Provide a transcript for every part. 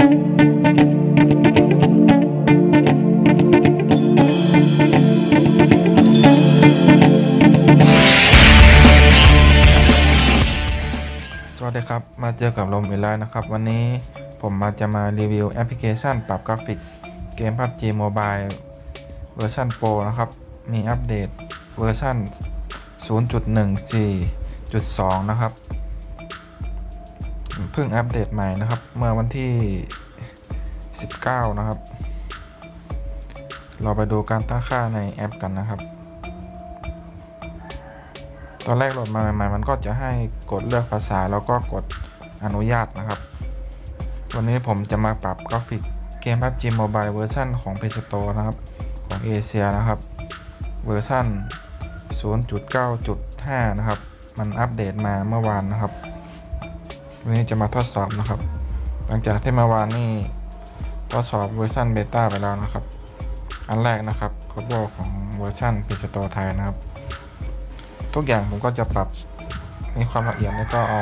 สวัสดีครับ มาเจอกับลมอีกแล้วนะครับ วันนี้ผมมาจะมารีวิวแอปพลิเคชันปรับกราฟิกเกม PUBG Mobile เวอร์ชัน Pro นะครับ มีอัปเดตเวอร์ชัน0.14.2 นะครับ เพิ่งอัปเดตใหม่นะครับ เมื่อวันที่ 19 นะครับ เราไปดูการตั้งค่าในแอปกันนะครับ ตอนแรกโหลดมาใหม่ๆ มันก็จะให้กดเลือกภาษาแล้วก็กดอนุญาตนะครับ วันนี้ผมจะมาปรับกราฟิกเกม PUBG Mobile เวอร์ชันของ Play Store นะครับ ของเอเชียนะครับ เวอร์ชัน0.9.5 นะครับ มันอัปเดตมาเมื่อวานนะครับ วันนี้จะมาทดสอบนะครับ หลังจากที่เมื่อวานนี่ทดสอบเวอร์ชันเบต้าไปแล้วนะครับ อันแรกนะครับครบของเวอร์ชันพ s t o r e ไทยนะครับ ทุกอย่างผมก็จะปรับมีความละเอียดแล้วก็เอา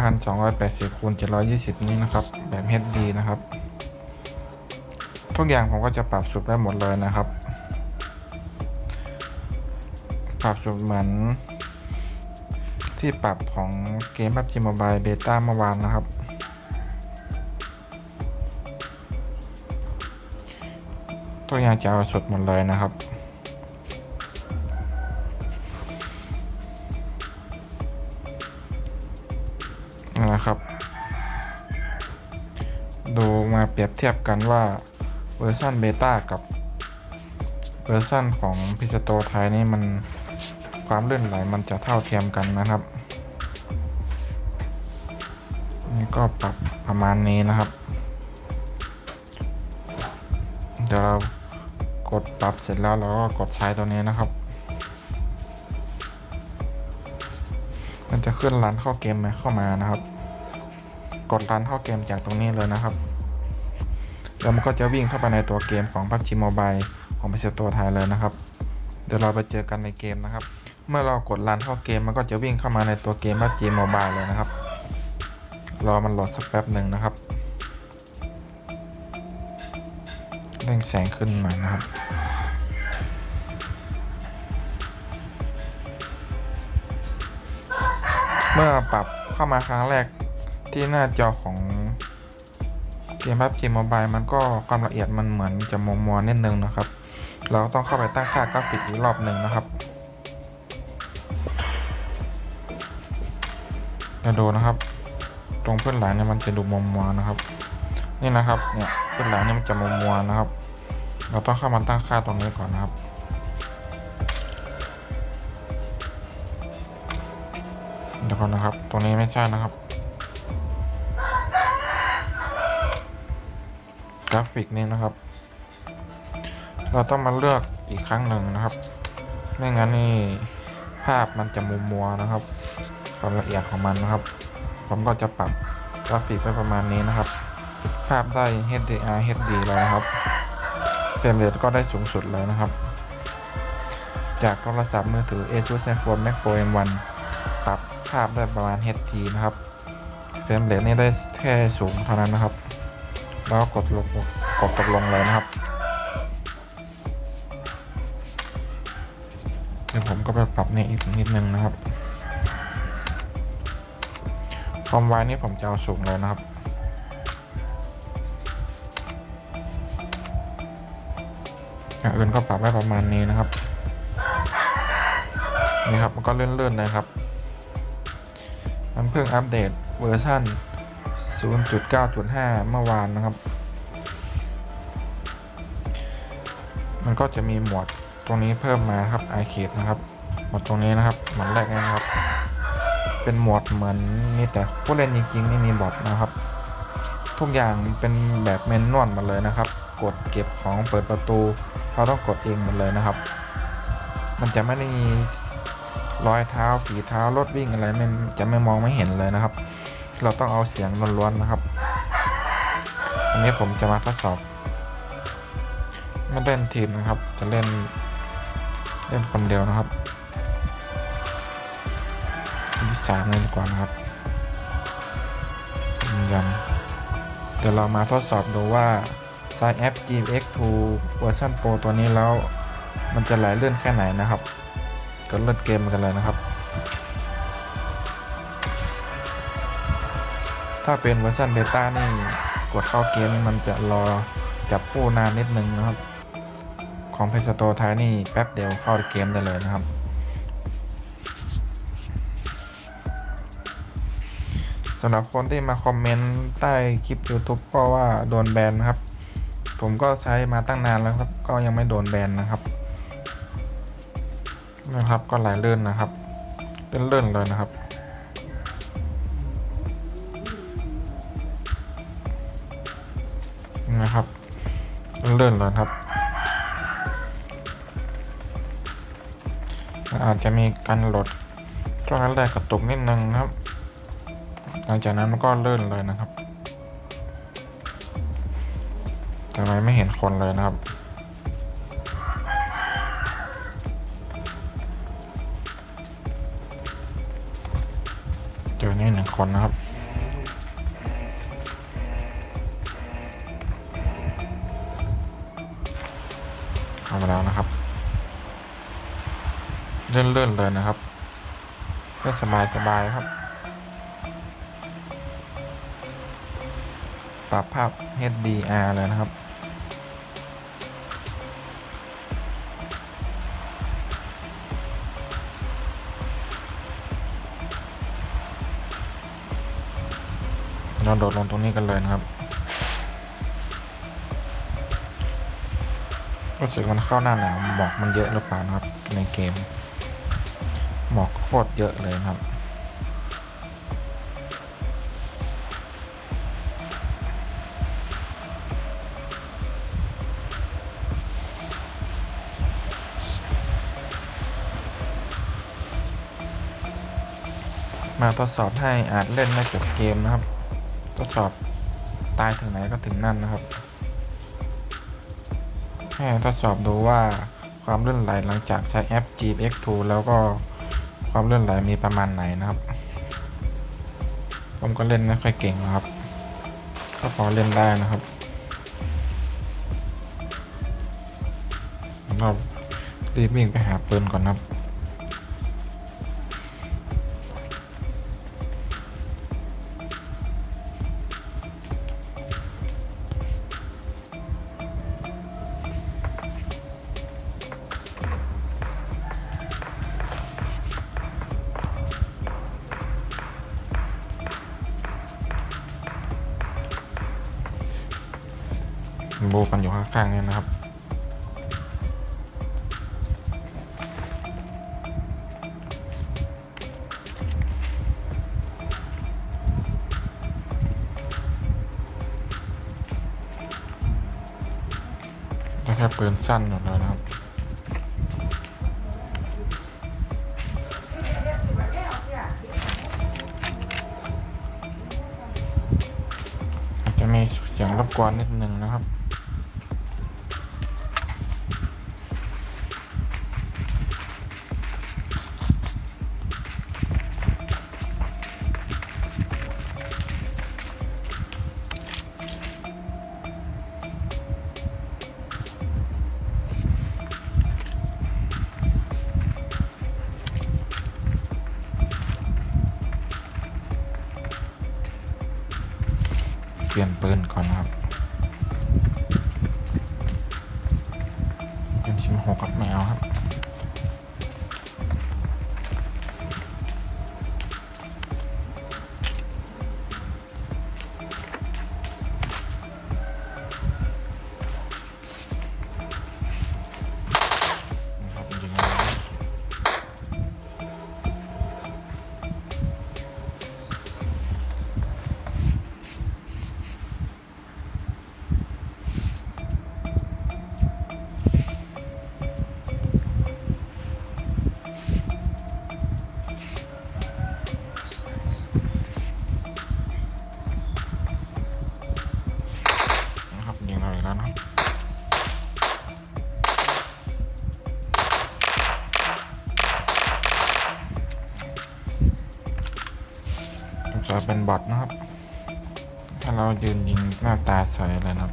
1280คูณ720 นี้นะครับ แบบ HD นะครับ ทุกอย่างผมก็จะปรับสุดได้หมดเลยนะครับ ปรับสุดเหมือน ที่ปรับของเกม PUBG Mobile Beta เมื่อวานนะครับ ตัวอย่างจะเอาสุดหมดเลยนะครับนะครับ ดูมาเปรียบเทียบกันว่าเวอร์ชันเบต้ากับเวอร์ชันของพิสโตไทยนี่มัน ความเลื่อนไหลมันจะเท่าเทียมกันนะครับนี่ก็ปรับประมาณนี้นะครับ เดี๋ยวเรากดปรับเสร็จแล้วเราก็กดใช้ตัวนี้นะครับ มันจะขึ้นรันเข้าเกมมาเข้ามานะครับ กดรันเข้าเกมจากตรงนี้เลยนะครับแล้วมันก็จะวิ่งเข้าไปในตัวเกมของ PUBG Mobile ของ p พ s t o r e ไทยเลยนะครับ เดี๋ยวเราไปเจอกันในเกมนะครับ เมื่อเรากดรันเข้าเกมมันก็จะวิ่งเข้ามาในตัวเกม PUBG Mobile เลยนะครับ รอมันโหลดสักแป๊บหนึ่งนะครับเร่งแสงขึ้นหน่อยนะครับเมื่อปรับเข้ามาครั้งแรกที่หน้าจอของเกม PUBG Mobile มันก็ความละเอียดมันเหมือนจะมัวมัวนิดนึงนะครับ เราต้องเข้าไปตั้งค่ากราฟิกอีกรอบหนึ่งนะครับ จะดูนะครับ ตรงเพื้นหลังเนี่ยมันจะดูมัวมัวนะครับ นี่นะครับเนี่ยเพื้นหลังเนี่ยมันจะมัวมัวนะครับ เราต้องเข้ามาตั้งค่าตรงนี้ก่อนนะครับเดี๋ยวก่อนนะครับ ตรงนี้ไม่ใช่นะครับ กราฟิกนี้นะครับ เราต้องมาเลือกอีกครั้งหนึ่งนะครับ ไม่งั้นนี่ภาพมันจะมัวมัวนะครับ ความละเอียดของมันนะครับ ผมก็จะปรับกราฟิกไปประมาณนี้นะครับ ภาพได้ HDR HD เลยนะครับ frame rate ก็ได้สูงสุดเลยนะครับ จากโทรศัพท์มือถือ ASUS ZenFone Max Pro M1 ปรับภาพได้ประมาณ HD นะครับเฟรมเรทนี่ได้แค่สูงเท่านั้นนะครับ แล้วก็กดลงกดตกลงเลยนะครับเดี๋ยวผมก็ไปปรับนี่อีกนิดนึงนะครับ ความไวนี่ผมจะเอาสูงเลยนะครับ อย่างอื่นก็ปรับไว้ประมาณนี้นะครับ นี่ครับมันก็เลื่อนๆเลยครับ มันเพิ่งอัปเดตเวอร์ชัน0.9.5 เมื่อวานนะครับ มันก็จะมีโหมดตรงนี้เพิ่มมาครับ Arcade นะครับ โหมดตรงนี้นะครับโหมดแรกนี่นะครับ เป็นโหมดเหมือนมีแต่ผู้เล่นจริงๆไม่มีบอทนะครับ ทุกอย่างเป็นแบบเมนนวลหมดเลยนะครับ กดเก็บของเปิดประตู เราต้องกดเองหมดเลยนะครับ มันจะไม่ได้มีรอยเท้าฝีเท้ารถวิ่งอะไรไม่จะไม่มองไม่เห็นเลยนะครับ เราต้องเอาเสียงล้วนๆนะครับ อันนี้ผมจะมาทดสอบไม่เล่นทีมนะครับ จะเล่นเล่นคนเดียวนะครับ ที่สามเลยดีกว่านะครับยืนยันเดี๋ยวเรามาทดสอบดูว่าใช้แอป GX2 เวอร์ชัน Pro ตัวนี้แล้ว มันจะไหลเลื่อนแค่ไหนนะครับก็เล่นเกมกันเลยนะครับ ถ้าเป็นเวอร์ชันเบต้านี่กดเข้าเกมมันจะรอจับคู่นานนิดนึงนะครับ ของ PUBG ตัวไทยนี่แป๊บเดียวเข้าเกมได้เลยนะครับ สำหรับคนที่มาคอมเมนต์ใต้คลิป YouTube ก็ว่าโดนแบนนะครับ ผมก็ใช้มาตั้งนานแล้วครับ ก็ยังไม่โดนแบนนะครับนะครับก็ไหลเลื่อนนะครับเลื่อนเลื่อนๆเลยนะครับนะครับเลื่อนๆเลยครับ อาจจะมีการโหลดช่วงแรกกระตุกนิดนึงนะครับ ลังจากนั้นมันก็เลื่อนเลยนะครับแต่ไมไม่เห็นคนเลยนะครับ เจอนี่หนึ่งคนนะครับเข้ามาแล้วนะครับ เลื่อนเลื่อนๆเลยนะครับเล่นสบายสบายๆครับ ปรับภาพ HDR เลยนะครับ เราโดดลงตรงนี้กันเลยนะครับรู้สึกมันเข้าหน้าหนาวหมอกมันเยอะหรือเปล่านะครับ ในเกมหมอกโคตรเยอะเลยครับ มาทดสอบให้อาจเล่นไม่จบเกมนะครับ ทดสอบตายถึงไหนก็ถึงนั่นนะครับ ให้ทดสอบดูว่าความเลื่อนไหลหลังจากใช้แอป GX2 แล้วก็ความเลื่อนไหลมีประมาณไหนนะครับ ผมก็เล่นไม่ค่อยเก่งนะครับ ก็พอเล่นได้นะครับเรารีบวิ่งไปหาปืนก่อนนะครับ ค่ปืนสั้นหมดเลยนะครับอาจจะมีเสียงรบกวนนิดนึงนะครับ เป็นชิมหกกับแมวครับาเรายืนยิงหน้าตาใสเลยนะครับ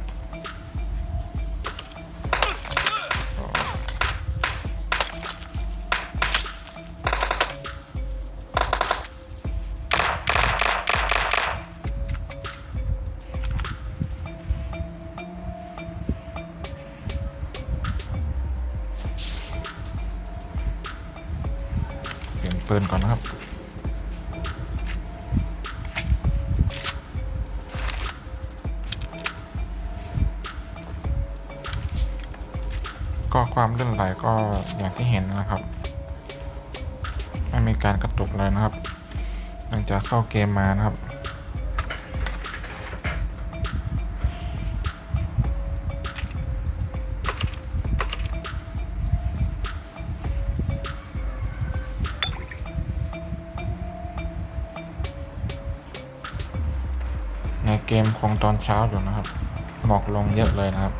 เปืนก่อนนะครับ ลื่นไหลก็อย่างที่เห็นนะครับ ไม่มีการกระตุกเลยนะครับ หลังจากเข้าเกมมานะครับในเกมคงตอนเช้าอยู่นะครับ หมอกลงเยอะเลยนะครับ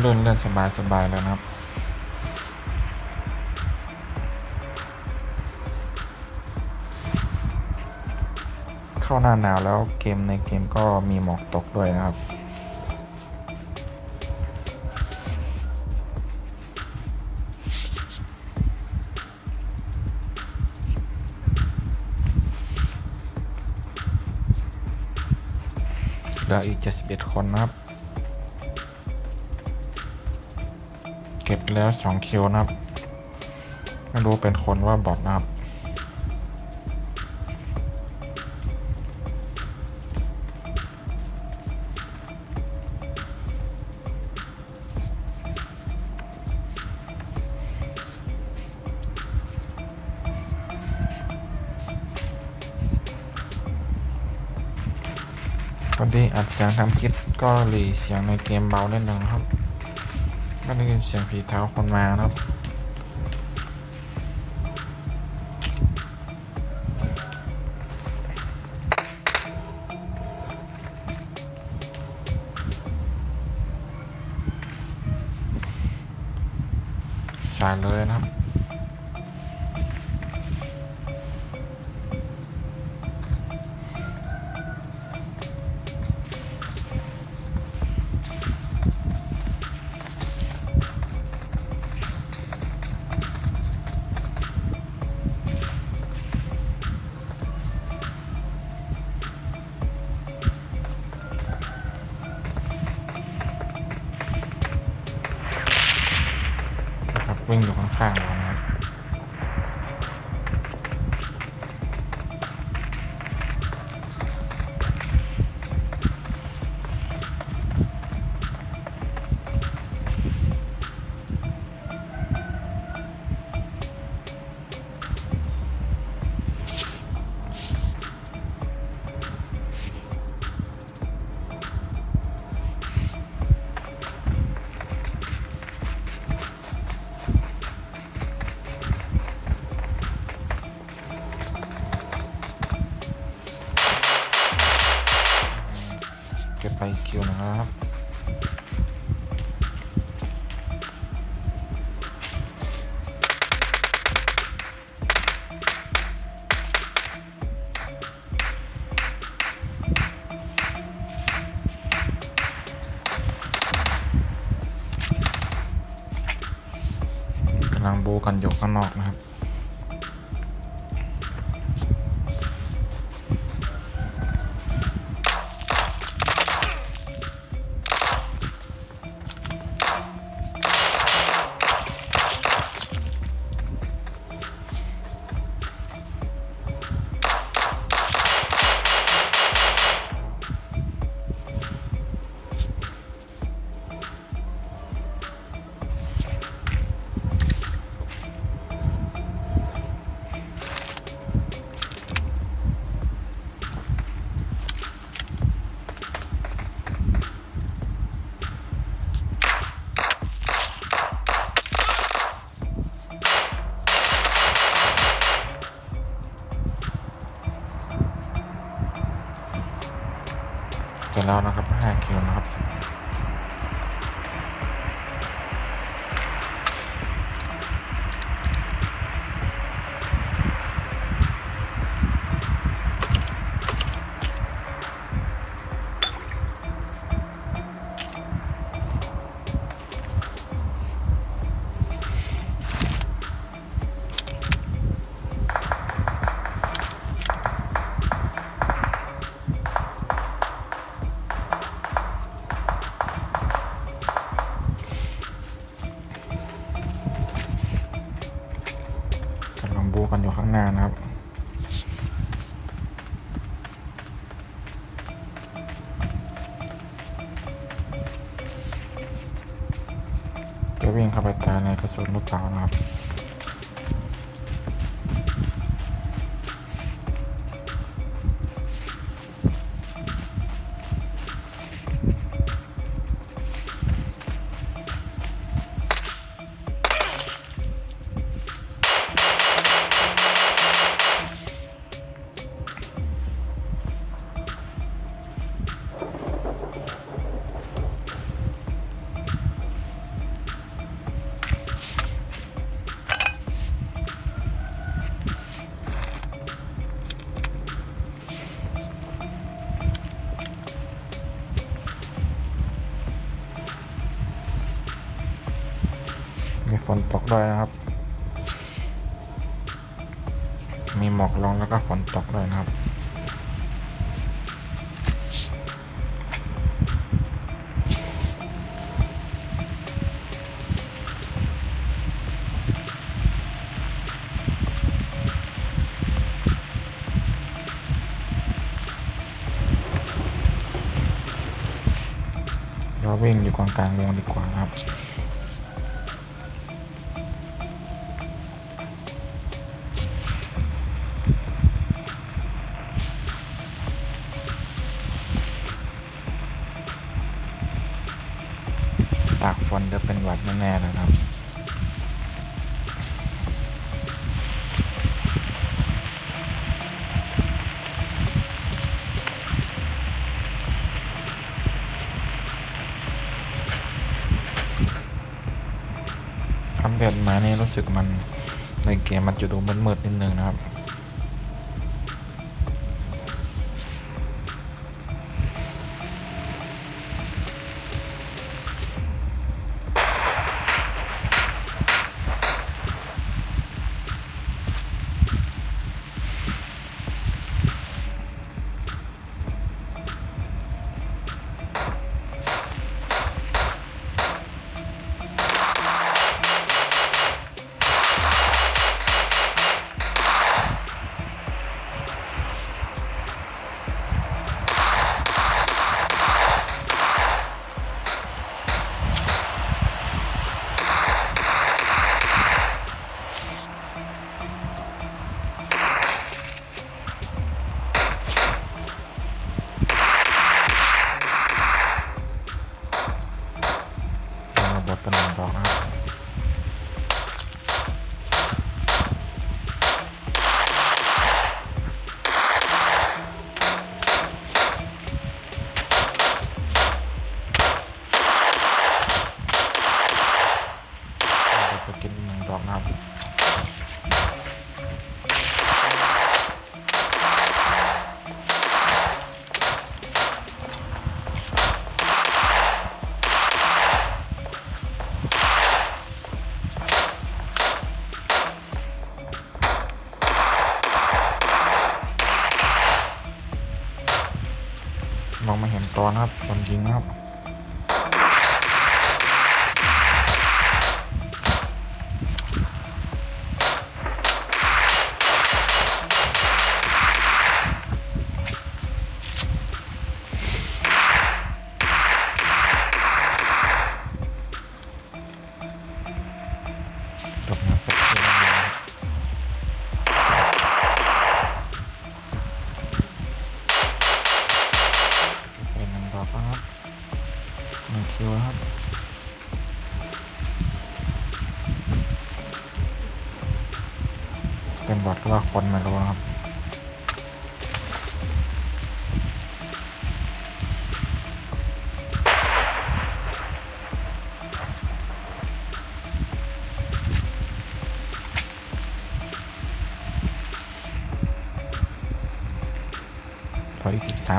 เขาเล่นเล่นเล่นสบายสบายแล้วนะครับ เข้าหน้าหนาวแล้วเกมในเกมก็มีหมอกตกด้วยนะครับเหลืออีก 71 คนนะครับ ก็บแล้ว2คิวนะครับ ไม่รู้เป็นคนว่าบอทนะครับตอนที่อัดเสียงทำคลิปก็หลีเสียงในเกมเบาเล่นหนึ่งครับ ถ้าได้ยินเสียงผีเท้าคนมานะครับ ไปอีกคิวนึงแล้วครับกำลังโบกันยู่ข้างนอกนะครับ ด้วยนะครับ มีหมอกลงแล้วก็ฝนตกด้วยนะครับ เราวิ่งอยู่กลางกลางวงดีกว่านะครับ ฝนจะเป็นหวัดแน่ๆเลยนะครับอัปเดตมานี่รู้สึกมันในเกมมันจะดูมืดๆนิดนึงนะครับ นตัวนะครับคนยิงนะครับ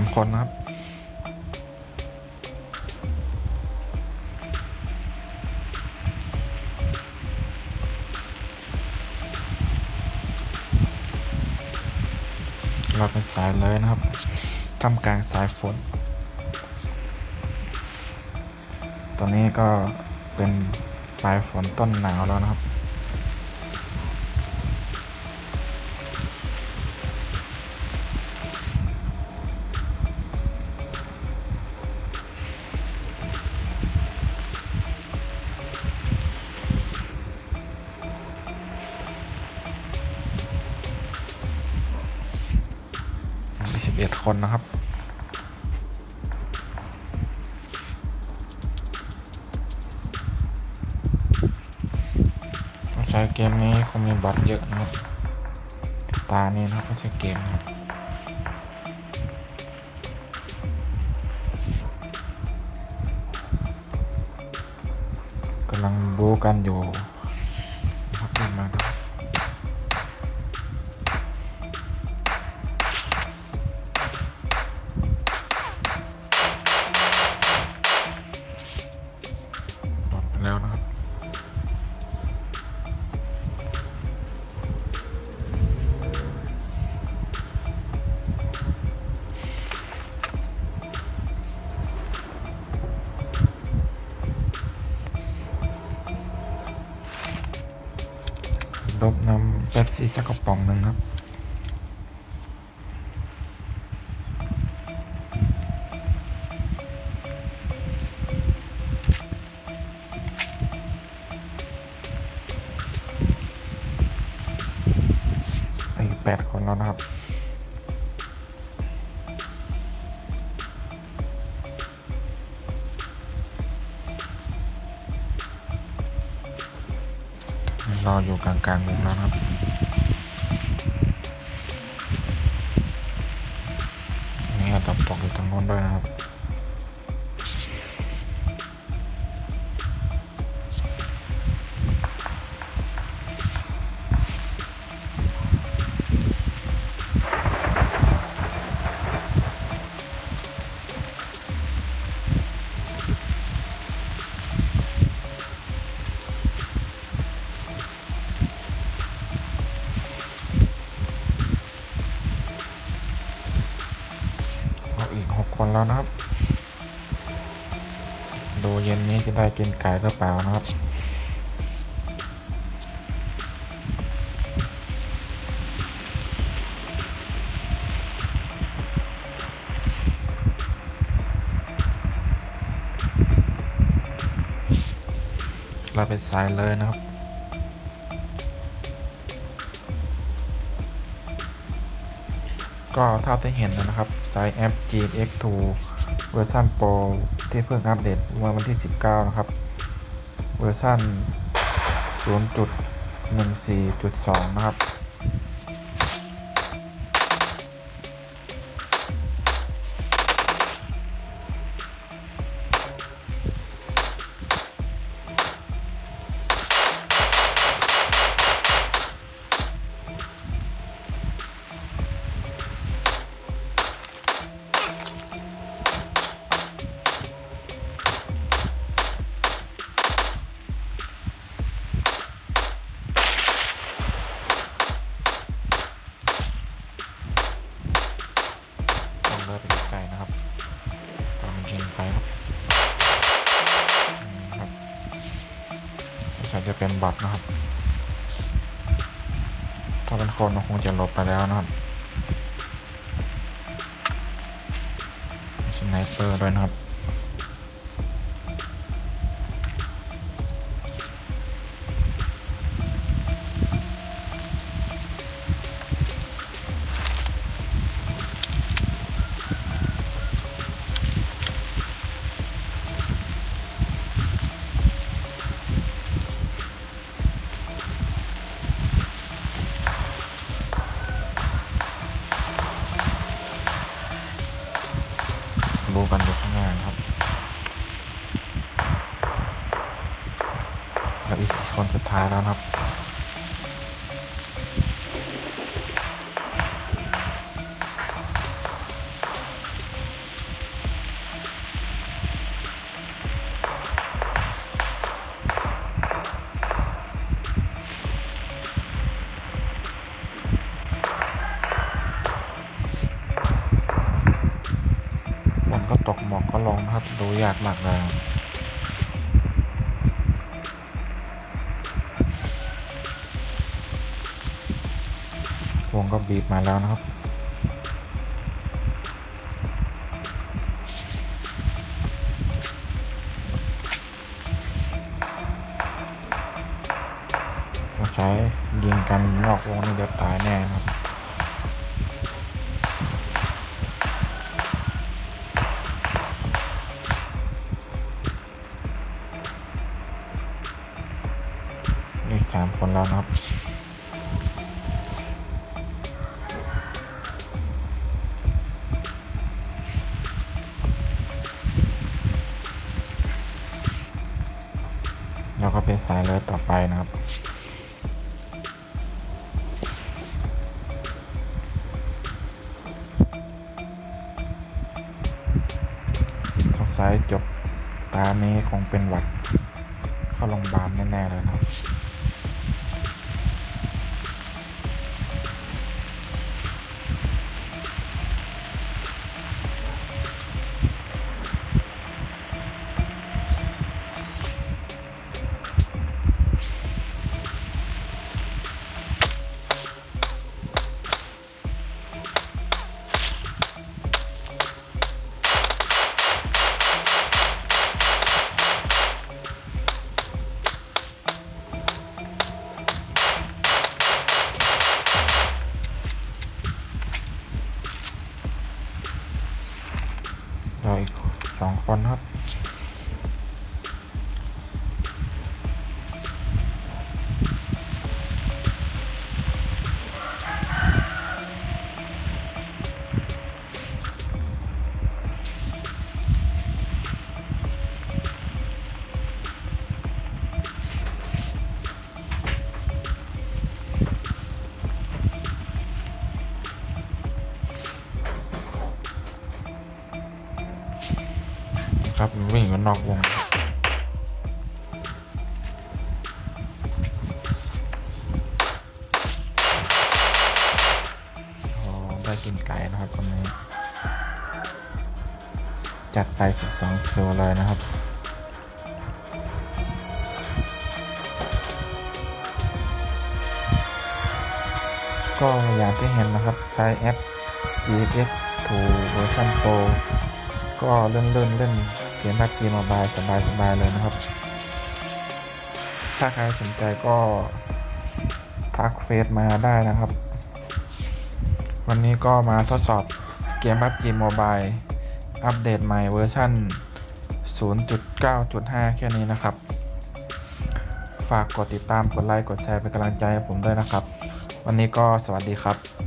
ามคนนะครับ เราเป็นสายเลยนะครับทำกลางสายฝน ตอนนี้ก็เป็นปลายฝนต้นหนาวแล้วนะครับ อ็ดคนนะครับต้องใช้เกมนี้คงมีบัตรเยอะนะครับ ตานี่นะครับไม่ใช่เกมนะครับกำลังบูกันอยู่ ลบนำเป๊ปซี่สักกระป๋องหนึ่งครับ อ หกคนแล้วนะครับ ดูเย็นนี้จะได้กินไก่หรือเปล่านะครับเราเป็นสายเลยนะครับ ก็เท่าที่เห็นนะครับ ไซต์แอป GX2 เวอร์ชันโปรที่เพิ่งอัปเดตเมื่อวันที่ 19 นะครับ เวอร์ชัน0.14.2 นะครับ ไนเปอร์ด้วยนะครับ ลงนะครับดูยากมากเลย วงก็บีบมาแล้วนะครับ แล้วก็เป็นสายเลยต่อไปนะครับ สงสัยจบตานี้คงเป็นหวัด เข้าโรงพยาบาลแน่ ๆ เลยนะครับ อีกสองคนครับครับ 12คิวเลยนะครับก็อย่างที่เห็นนะครับใช้แอป GFX 2 Version Pro ก็เล่นเล่นเล่นเกมพับจีมบายสบายสบายเลยนะครับ ถ้าใครสนใจก็ทักเฟซมาได้นะครับ วันนี้ก็มาทดสอบเกมพับจีมบายอัปเดตใหม่เวอร์ชัน 0.9.5 แค่นี้นะครับ ฝากกดติดตาม กดไลค์ กดแชร์เป็นกำลังใจให้ผมด้วยนะครับ วันนี้ก็สวัสดีครับ